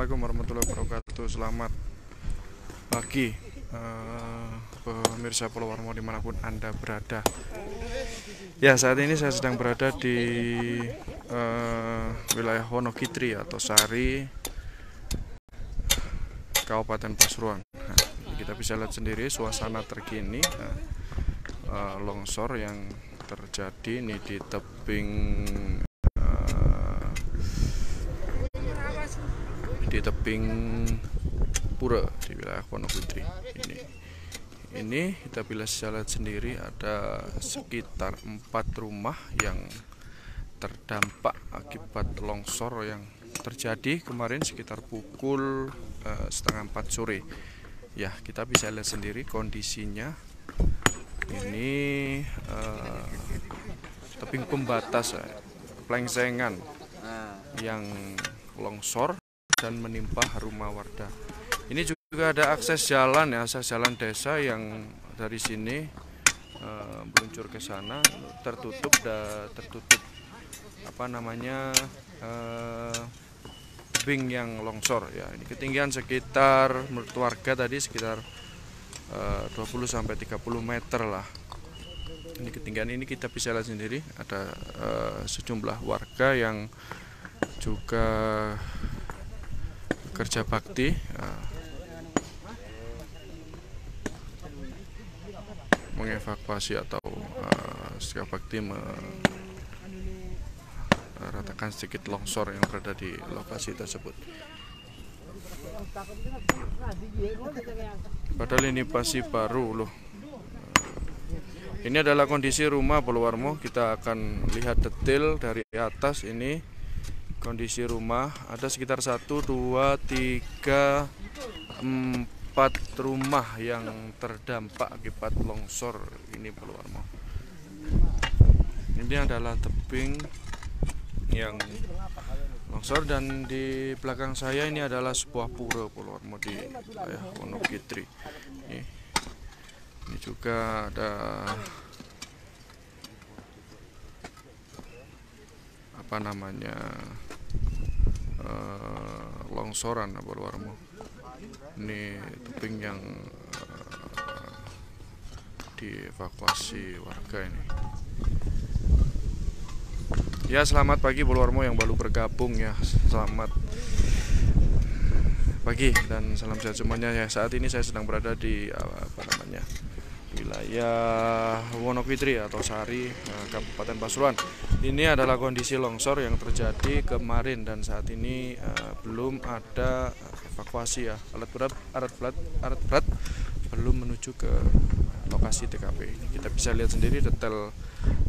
Assalamualaikum warahmatullahi wabarakatuh. Selamat pagi uh, Pemirsa Pulau Warmo di mana pun Anda berada. Ya saat ini saya sedang berada di uh, wilayah Wonogitri atau Sari Kabupaten Pasuruan. Nah, Kita bisa lihat sendiri suasana terkini uh, uh, Longsor yang terjadi ini di tebing di tebing pura di wilayah Wonogiri. Ini. Ini kita bisa lihat sendiri ada sekitar empat rumah yang terdampak akibat longsor yang terjadi kemarin sekitar pukul uh, setengah empat sore. Ya kita bisa lihat sendiri kondisinya. Ini uh, tebing pembatas uh, plengsengan yang longsor dan menimpa rumah warga. Ini juga ada akses jalan ya, akses jalan desa yang dari sini uh, meluncur ke sana tertutup dan tertutup apa namanya uh, tebing yang longsor ya. Ini ketinggian sekitar menurut warga tadi sekitar uh, 20 sampai 30 meter lah. Ini ketinggian ini kita bisa lihat sendiri ada uh, sejumlah warga yang juga kerja bakti uh, mengevakuasi atau uh, bakti meratakan sedikit longsor yang berada di lokasi tersebut. Padahal ini pasti baru loh. Ini adalah kondisi rumah Purwowarmo. Kita akan lihat detail dari atas ini kondisi rumah ada sekitar 1 2 3 4 rumah yang terdampak akibat longsor ini Purwowarmo. Ini adalah tebing yang longsor dan di belakang saya ini adalah sebuah pura Purwowarmo di wilayah Wonogiri. Ini, ini juga ada apa namanya uh, longsoran apa luarmu ini tebing yang uh, dievakuasi warga ini. Ya selamat pagi Bulwarmo yang baru bergabung ya. Selamat pagi dan salam sehat semuanya ya. Saat ini saya sedang berada di apa namanya wilayah Wonogiri atau Sari eh, Kabupaten Pasuruan. Ini adalah kondisi longsor yang terjadi kemarin dan saat ini uh, belum ada evakuasi ya alat berat alat berat alat berat belum menuju ke lokasi TKP. Kita bisa lihat sendiri detail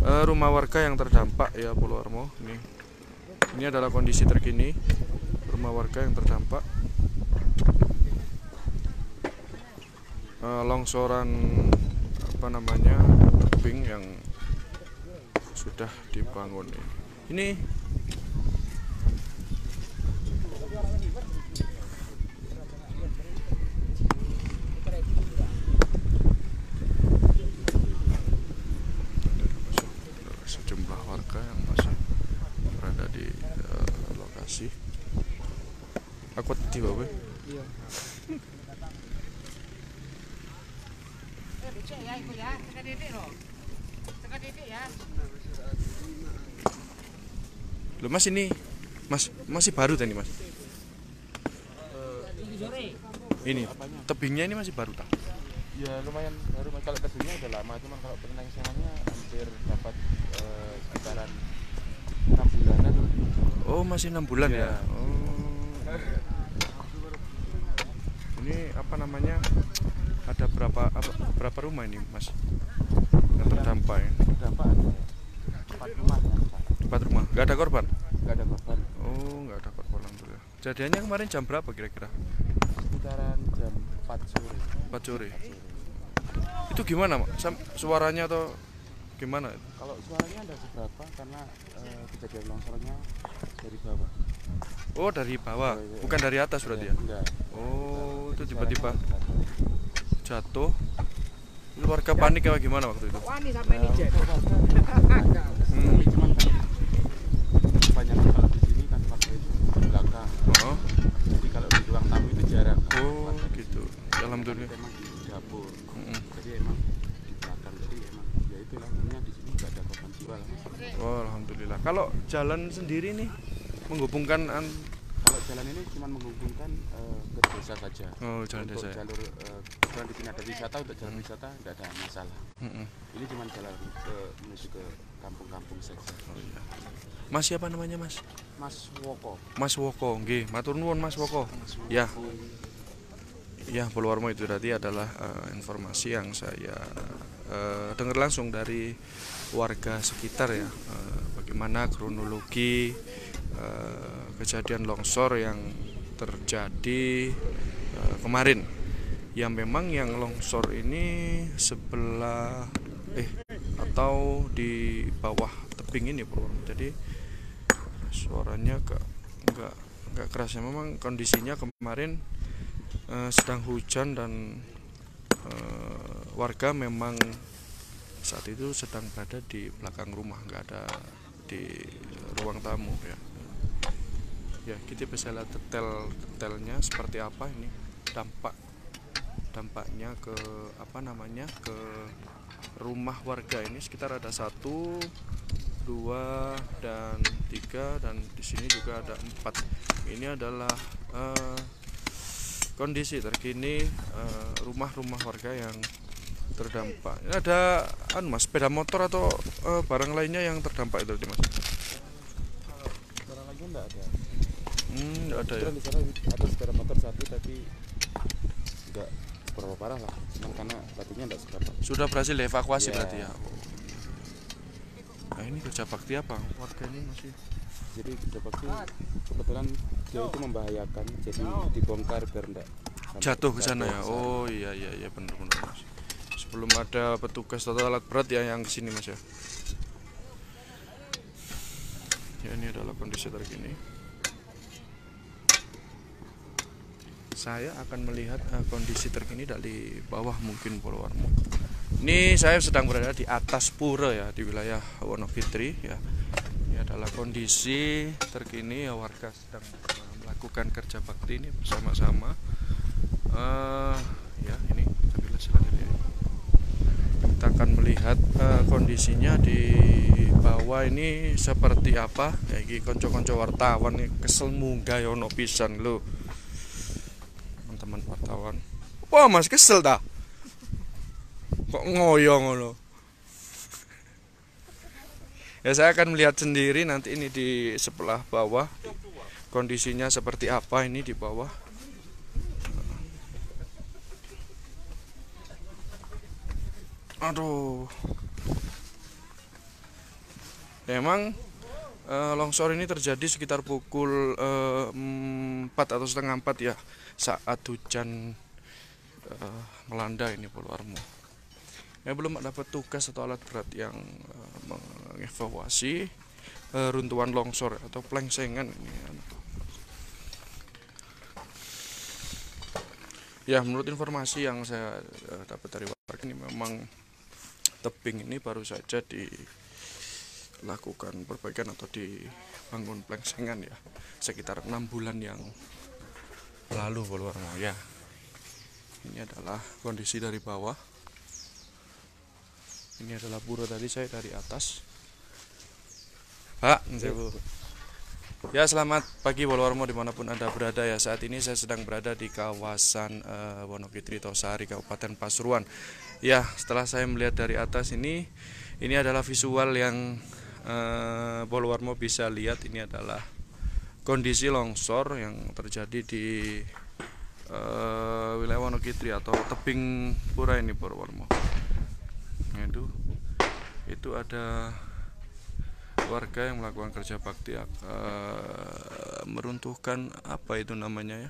uh, rumah warga yang terdampak ya Pulau Armo. Ini ini adalah kondisi terkini rumah warga yang terdampak. Uh, longsoran apa namanya tebing yang sudah dibangun ini. Ini sejumlah warga yang masih berada di uh, lokasi. Aku di bawah. Iya. ya iku ya, Loh Mas ini Mas masih baru tadi Mas. Ini tebingnya ini masih baru tak? Ya lumayan baru kalau tebingnya udah lama cuman kalau penangsangannya hampir dapat uh, sekitaran enam bulanan. Oh masih enam bulan ya. ya? Oh. Ini apa namanya? ada berapa apa, berapa rumah ini mas yang terdampak ya? terdampak empat rumah empat rumah? Nggak ada korban? Nggak ada korban. Oh nggak ada korban alhamdulillah jadiannya kemarin jam berapa kira-kira? Sekitaran jam 4 sore. 4 sore. Itu gimana mak? Suaranya atau gimana? Kalau suaranya ada seberapa? Karena e, kejadian longsornya dari bawah. Oh dari bawah? Oh, iya. bukan dari atas berarti ya, enggak. oh itu tiba-tiba jatuh. Warga panik apa gimana waktu itu? Panik sampai ini hmm. banyak kalau di sini kan pakai belakang oh. jadi kalau di ruang tamu itu jarang oh gitu alhamdulillah memang di dapur Mm-mm. jadi emang di belakang jadi emang ya itu lampunya di sini nggak ada korban jiwa lah mas oh alhamdulillah kalau jalan sendiri nih menghubungkan an kalau jalan ini cuma menghubungkan eh, ke desa saja oh jalan untuk desa ya? jalur eh, kebetulan di sini ada wisata untuk jalan wisata nggak ada masalah Mm-mm. ini cuma jalan ke menuju ke kampung-kampung saja Oh, iya. Mas siapa namanya Mas? Mas Woko Mas Woko, nggih. Matur nuwun Mas Woko. Mas Ya. Woko. Ya, Purwarmo itu tadi adalah eh, informasi yang saya eh, dengar langsung dari warga sekitar ya. Bagaimana kronologi eh, kejadian longsor yang terjadi eh, kemarin. Yang memang yang longsor ini sebelah eh atau di bawah tebing ini Purwarmo. Jadi suaranya gak nggak nggak keras ya. Memang kondisinya kemarin eh, sedang hujan dan eh, warga memang saat itu sedang berada di belakang rumah nggak ada di ruang tamu ya. Ya kita bisa lihat detail detailnya seperti apa ini. Dampak dampaknya ke apa namanya ke rumah warga ini sekitar ada satu dua dan tiga dan di sini juga ada empat. Ini adalah eh, kondisi terkini eh, rumah-rumah warga yang terdampak. Ini ada anu Mas, sepeda motor atau eh, barang lainnya yang terdampak itu Mas? Orang lagi enggak ada. Hmm, nggak ada ya. Di sana ada sepeda motor satu tapi enggak seberapa parah lah. Cuman karena batunya enggak seberapa. Sudah berhasil dievakuasi Ya. berarti ya. Nah, ini kerja bakti apa? Warga ini masih Jadi kerja bakti kebetulan dia itu membahayakan jadi dibongkar biar enggak jatuh ke sana ya. Oh iya iya iya benar benar Mas. Sebelum ada petugas atau alat berat ya yang ke sini Mas ya. Ya ini adalah kondisi terkini. Saya akan melihat eh, kondisi terkini dari bawah mungkin Purworejo. Ini saya sedang berada di atas pura ya di wilayah Wonogiri ya. Ini adalah kondisi terkini ya warga sedang melakukan kerja bakti ini bersama-sama. Eh, ya ini kita lihat selanjutnya. Kita akan melihat eh, kondisinya di bawah ini seperti apa. Ya iki konco-konco wartawan kesel munggah ya ono pisan lho. Teman-teman wartawan. Wah, Mas kesel dah. Kok ngoyo ngono. Ya saya akan melihat sendiri nanti ini di sebelah bawah kondisinya seperti apa ini di bawah. Aduh. Memang eh, longsor ini terjadi sekitar pukul eh, 4 atau setengah 4 ya saat hujan eh, melanda ini Purworejo. Ya belum dapat tugas atau alat berat yang mengevakuasi runtuhan longsor atau plengsengan ini. Ya menurut informasi yang saya dapat dari warga ini memang tebing ini baru saja dilakukan perbaikan atau dibangun plengsengan ya. Sekitar enam bulan yang lalu Purworejo ya. Ini adalah kondisi dari bawah. Ini adalah pura tadi saya dari atas. Pak. Ya selamat pagi Purworejo di mana pun anda berada ya. Saat ini saya sedang berada di kawasan eh, Wonogiri Tosari Kabupaten Pasuruan ya setelah saya melihat dari atas ini ini adalah visual yang eh, Purworejo bisa lihat. Ini adalah kondisi longsor yang terjadi di eh, wilayah Wonogiri atau tebing pura ini Nah, itu itu ada warga yang melakukan kerja bakti eh, meruntuhkan apa itu namanya ya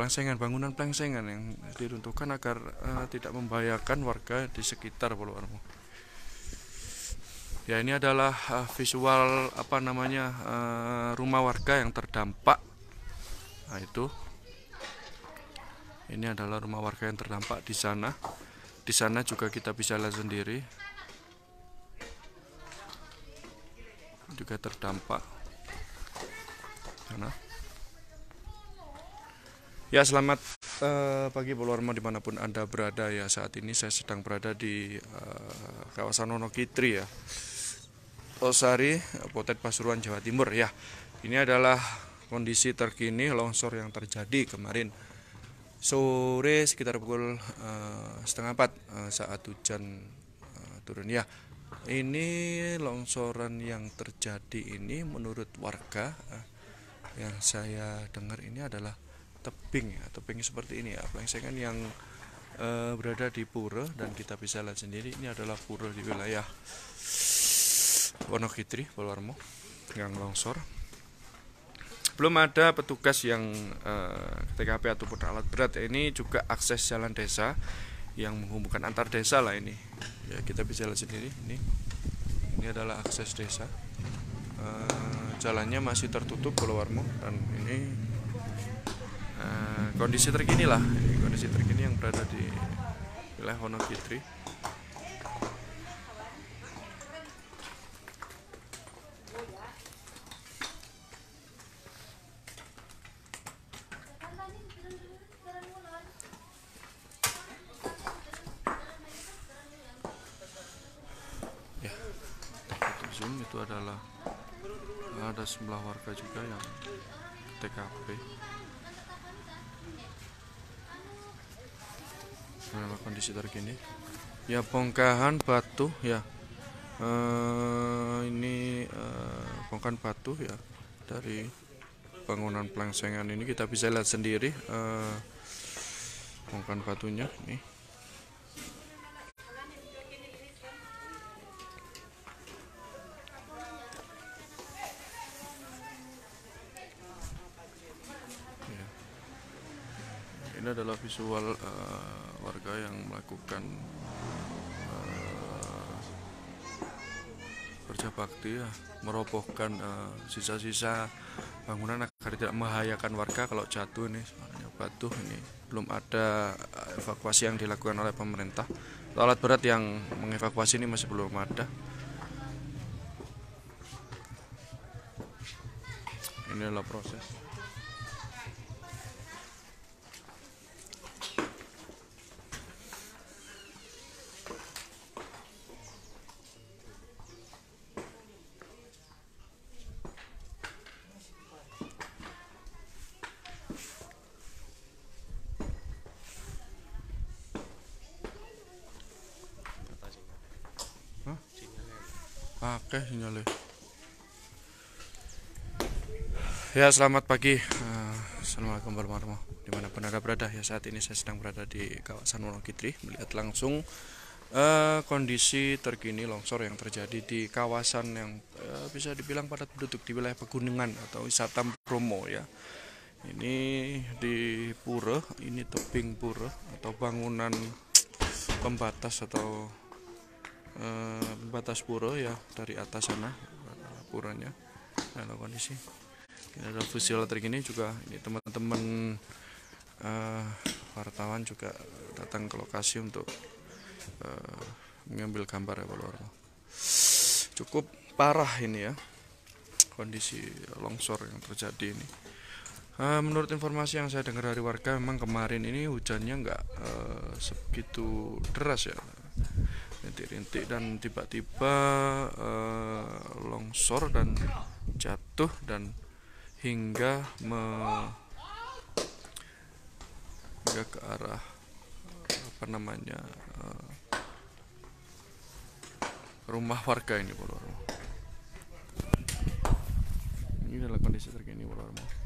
plengsengan bangunan plengsengan yang diruntuhkan agar eh, tidak membahayakan warga di sekitar Purworejo. Ya ini adalah eh, visual apa namanya eh, rumah warga yang terdampak. Nah itu ini adalah rumah warga yang terdampak di sana. Di sana juga kita bisa lihat sendiri juga terdampak. Sana. Ya selamat uh, pagi Polwarmo di mana pun anda berada. Ya saat ini saya sedang berada di uh, kawasan Wonokitri ya. Osari Potet Pasuruan Jawa Timur ya. Ini adalah kondisi terkini longsor yang terjadi kemarin sore sekitar pukul uh, setengah empat uh, saat hujan uh, turun ya. Ini longsoran yang terjadi ini menurut warga uh, yang saya dengar ini adalah tebing ya tebing seperti ini ya. Plengsengan yang uh, berada di pura dan kita bisa lihat sendiri ini adalah pura di wilayah Wonokitri Polwarmo yang longsor. Belum ada petugas yang uh, eh, TKP ataupun alat berat. Ini juga akses jalan desa yang menghubungkan antar desa lah ini. Ya kita bisa lihat sendiri ini. Ini adalah akses desa. Uh, jalannya masih tertutup Polwarmo dan ini Eh, kondisi terkini lah. Kondisi terkini yang berada di wilayah Wonogiri. Ya. Zoom itu adalah ada sebelah warga juga yang TKP nah, kondisi terkini? Ya bongkahan batu ya. Uh, ini uh, bongkahan batu ya dari bangunan pelengsengan ini. Kita bisa lihat sendiri uh, bongkahan batunya nih ini adalah visual uh, warga yang melakukan uh, kerja bakti ya merobohkan uh, sisa-sisa bangunan agar tidak membahayakan warga kalau jatuh ini. Sebenarnya batu ini belum ada evakuasi yang dilakukan oleh pemerintah. Alat berat yang mengevakuasi ini masih belum ada. Ini adalah proses Oke, sinyalnya. Ya, selamat pagi. Uh, Assalamualaikum warahmatullahi wabarakatuh. Di mana pun anda berada, ya saat ini saya sedang berada di kawasan Wonogiri melihat langsung uh, kondisi terkini longsor yang terjadi di kawasan yang uh, bisa dibilang padat penduduk di wilayah pegunungan atau wisata Bromo ya. Ini di pura, ini tebing pura atau bangunan pembatas atau eh, batas pura ya dari atas sana puranya dalam kondisi ini ada visual terkini juga ini teman-teman eh, wartawan juga datang ke lokasi untuk eh, mengambil gambar ya keluar cukup parah ini ya kondisi longsor yang terjadi ini. Uh, menurut informasi yang saya dengar dari warga memang kemarin ini hujannya nggak uh, segitu deras ya rintik-rintik dan tiba-tiba uh, longsor dan jatuh dan hingga me, hingga ke arah apa namanya uh, rumah warga ini Purworejo. Ini adalah kondisi terkini Purworejo.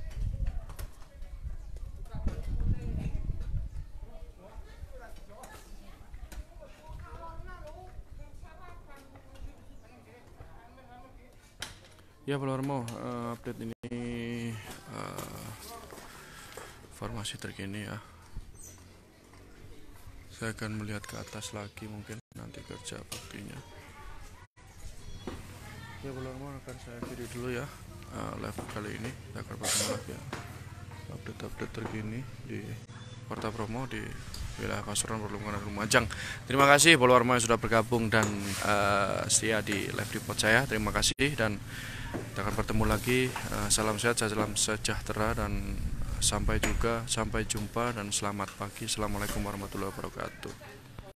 Ya Palermo, uh, update ini uh, informasi terkini ya. Saya akan melihat ke atas lagi mungkin nanti kerja baktinya. Ya Palermo akan saya akhiri dulu ya uh, live kali ini. Saya akan bertemu lagi ya. Update-update terkini di Kota Promo di wilayah Pasuruan Perlumpuran Lumajang. Terima kasih Polwarmo yang sudah bergabung dan uh, setia di live report saya. Terima kasih dan kita akan bertemu lagi. Uh, salam sehat, salam sejahtera dan sampai juga sampai jumpa dan selamat pagi assalamualaikum warahmatullahi wabarakatuh